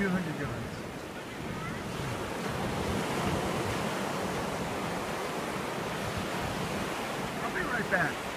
200 yards. I'll be right back.